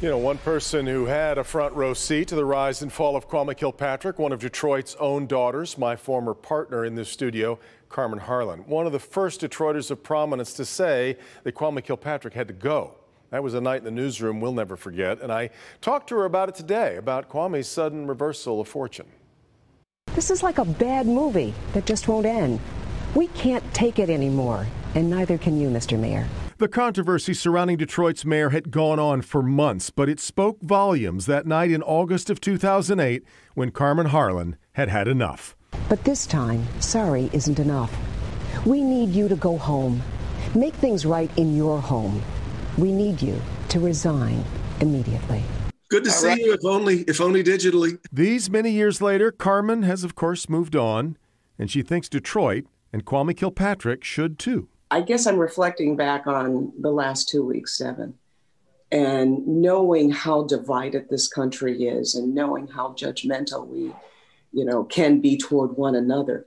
You know, one person who had a front row seat to the rise and fall of Kwame Kilpatrick, one of Detroit's own daughters, my former partner in this studio, Carmen Harlan. One of the first Detroiters of prominence to say that Kwame Kilpatrick had to go. That was a night in the newsroom we'll never forget, and I talked to her about it today, about Kwame's sudden reversal of fortune. This is like a bad movie that just won't end. We can't take it anymore, and neither can you, Mr. Mayor. The controversy surrounding Detroit's mayor had gone on for months, but it spoke volumes that night in August of 2008 when Carmen Harlan had had enough. But this time, sorry isn't enough. We need you to go home. Make things right in your home. We need you to resign immediately. Good to All see right. you, if only if only digitally. These many years later, Carmen has of course moved on, and she thinks Detroit and Kwame Kilpatrick should too. I guess I'm reflecting back on the last two weeks, Devin, and knowing how divided this country is and knowing how judgmental we, you know, can be toward one another.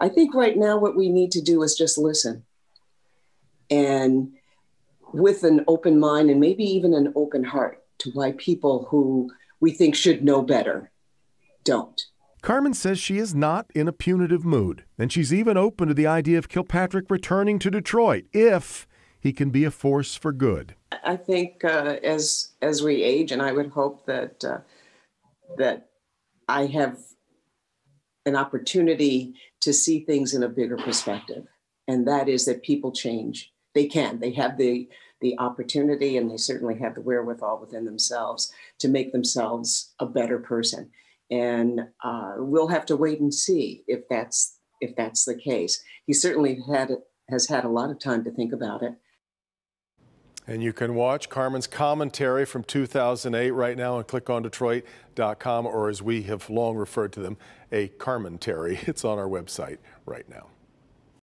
I think right now what we need to do is just listen and with an open mind and maybe even an open heart to why people who we think should know better don't. Carmen says she is not in a punitive mood, and she's even open to the idea of Kilpatrick returning to Detroit if he can be a force for good. I think uh, as as we age, and I would hope that uh, that I have an opportunity to see things in a bigger perspective, and that is that people change. They can. They have the the opportunity, and they certainly have the wherewithal within themselves to make themselves a better person and uh, we'll have to wait and see if that's if that's the case. He certainly had has had a lot of time to think about it. And you can watch Carmen's commentary from 2008 right now and ClickOnDetroit.com, or as we have long referred to them, a Carmentary. It's on our website right now.